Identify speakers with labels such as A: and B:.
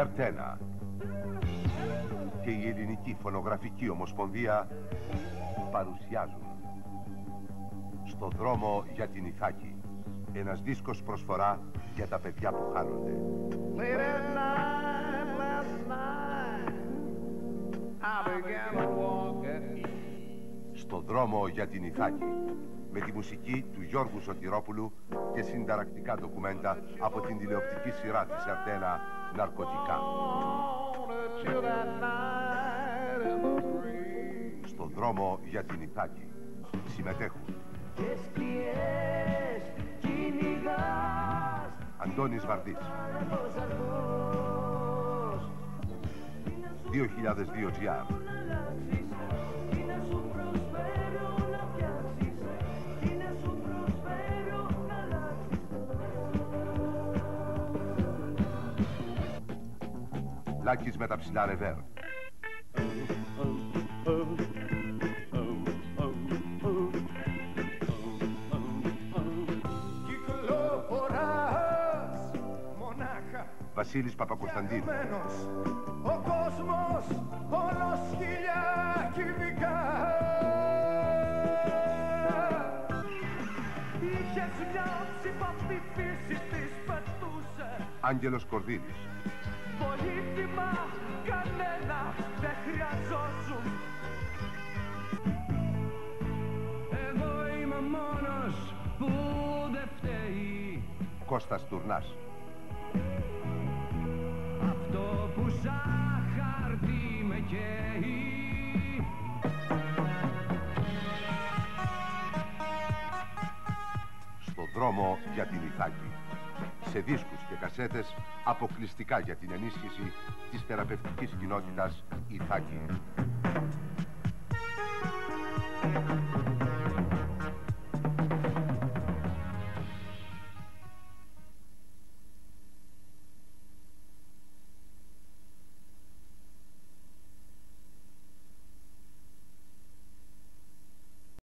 A: Αρτένα. Και η Ελληνική Φωνογραφική Ομοσπονδία παρουσιάζουν. Στο δρόμο για την Ιθάκη ένας δίσκος προσφορά για τα παιδιά που χάνονται. Στο δρόμο για την Ιθάκη με τη μουσική του Γιώργου Σωτηρόπουλου και συνταρακτικά ντοκουμέντα από την τηλεοπτική σειρά της Αρτένα «Ναρκωτικά». Στο δρόμο για την Ιθάκη συμμετέχουν Αντώνης Βαρδής. 2002 GR Λάκης με τα ψηλά ρεβέρ. Βασίλης Παπακοσταντίνου.
B: Ο κόσμος όλος χιλιά κυβικά Είχες μια όψη που απ' της φύση της πετούσες
A: Άγγελος Κορδίλης.
B: Πολύτιμα κανένα δεν χρειαζόσουν
C: Εγώ είμαι ο μόνος που δεν φταίει
A: Κώστας Τουρνάς.
C: Αυτό που σαν χαρτί με καίει
A: Στο δρόμο για την Ιθάκη. Σε δίσκους και κασέτες αποκλειστικά για την ενίσχυση της θεραπευτικής κοινότητας Ιθάκη.